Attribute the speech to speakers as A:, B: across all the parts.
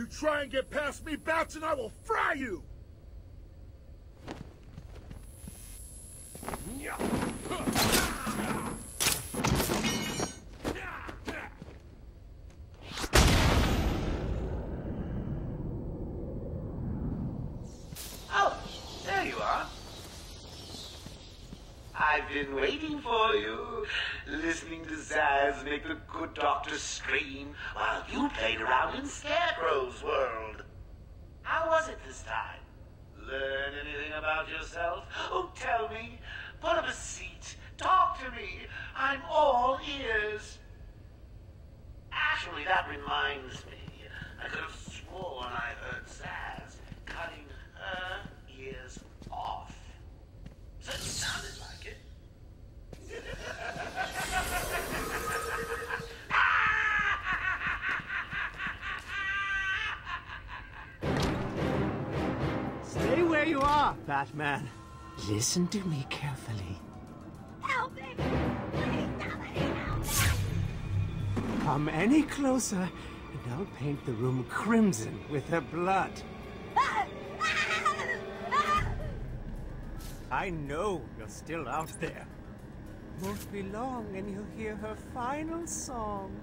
A: You try and get past me, Bats, and I will fry you!
B: Oh, there you are. I've been waiting for you, listening to Zsasz make the good doctor scream while you played around in Scarecrow's world. How was it this time? Learn anything about yourself? Oh, tell me. Put up a seat. Talk to me. I'm all ears. Actually, that reminds me. I could have
C: Batman. Listen to me carefully.
D: Help me! Please, somebody help me!
C: Come any closer, and I'll paint the room crimson with her blood. I know you're still out there. Won't be long, and you'll hear her final song.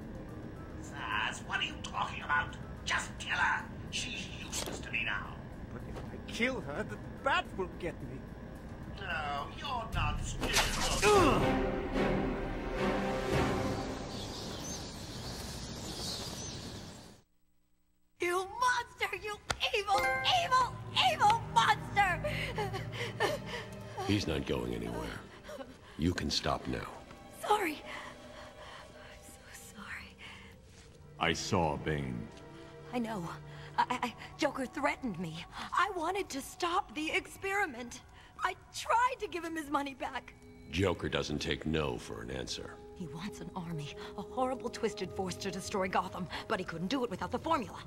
B: Zsasz, what are you talking about? Just kill her. She's useless to me now.
C: But if I kill her, the bat will get me.
B: No, you're not scared.
D: You monster! You evil, evil, evil monster!
E: He's not going anywhere. You can stop now.
D: Sorry. I'm so sorry.
F: I saw Bane.
D: I know. I, I, Joker threatened me. I wanted to stop the experiment. I tried to give him his money back.
E: Joker doesn't take no for an answer.
D: He wants an army, a horrible twisted force to destroy Gotham, but he couldn't do it without the formula.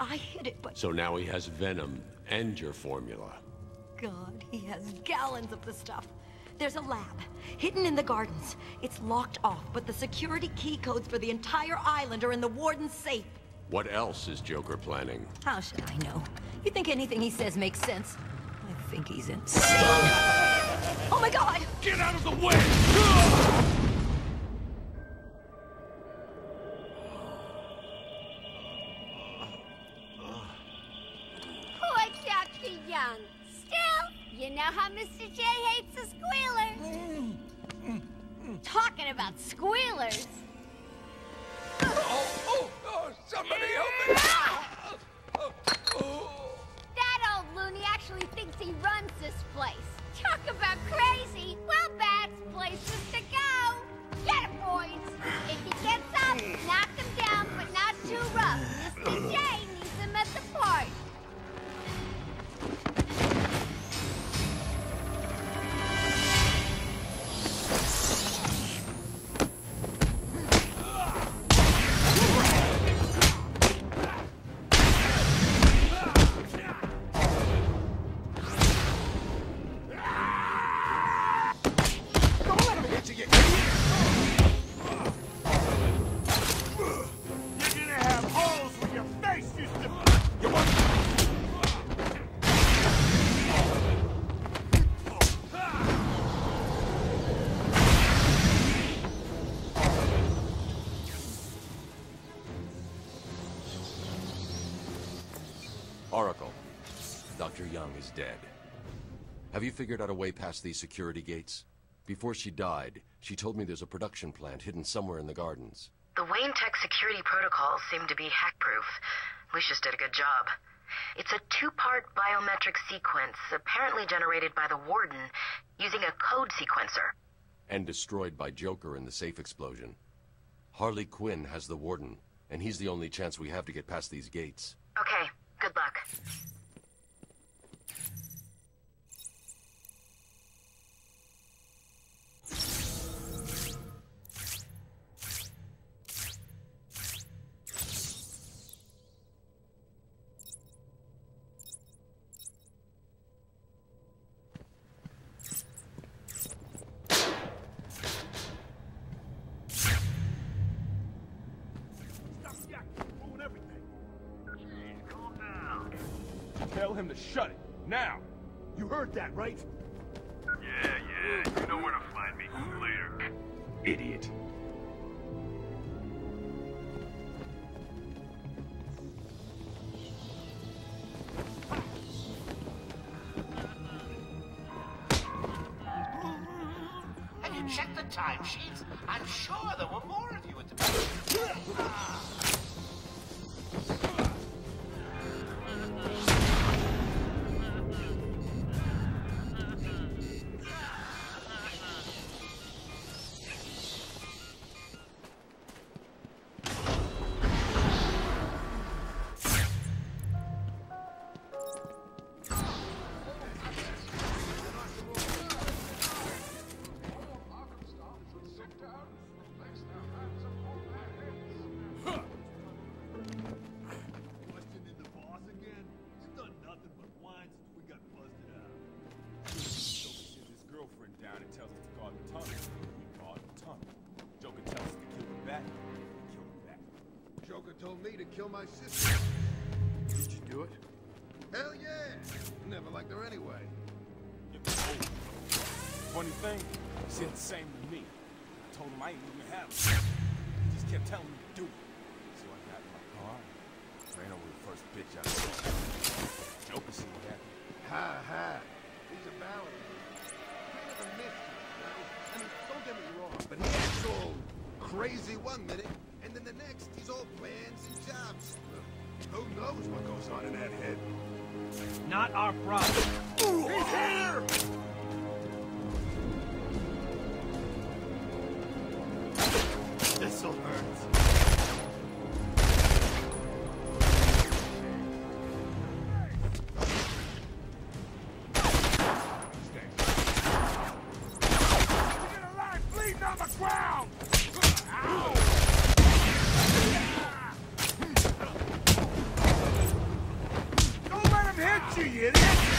D: I hid it, but
E: So now he has Venom and your formula.
D: God, he has gallons of the stuff. There's a lab, hidden in the gardens. It's locked off, but the security key codes for the entire island are in the warden's safe.
E: What else is Joker planning?
D: How should I know? You think anything he says makes sense? I think he's insane. oh my god!
E: Get out of the way!
G: Poor Dr. Young. Still, you know how Mr. J hates a squealer. Mm, mm, mm,
A: Talking about squealers. Somebody help me!
G: That old loony actually thinks he runs this place. Talk about crazy. Well, Bat's places to go. Get him, boys.
H: Is dead. Have you figured out a way past these security gates? Before she died, she told me there's a production plant hidden somewhere in the gardens.
I: The Wayne Tech security protocols seem to be hack-proof. Lucius did a good job. It's a two-part biometric sequence, apparently generated by the Warden, using a code sequencer.
H: And destroyed by Joker in the safe explosion. Harley Quinn has the Warden, and he's the only chance we have to get past these gates.
I: Okay, good luck.
A: Him to shut it. Now! You heard that, right?
J: Yeah, yeah, you know where to find me. Later.
A: Idiot.
B: Have you checked the timesheets? I'm sure there were more
K: told me to kill my sister.
A: Did you do it?
K: Hell yeah! Never liked her anyway.
A: It was over. Funny thing, he said the same to me. I told him I ain't even have it. He just kept telling me to do it. So I got in my car and ran over the first bitch I saw. Joker seemed happy.
K: Ha ha. He's a ballad. Kind of a mystery, you know? I mean, don't get me wrong, but he acts all crazy one minute, and then the next he's all plans and jobs. Who knows what goes on in that head?
C: Not our problem.
K: Ooh, He's here!
C: This'll hurt.
A: You, idiot!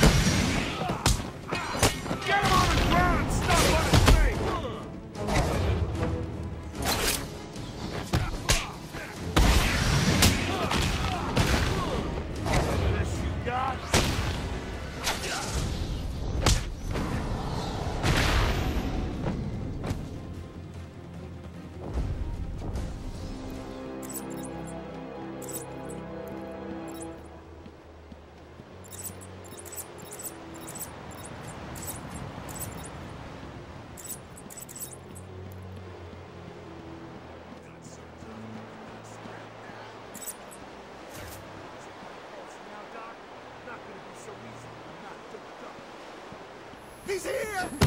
K: Here!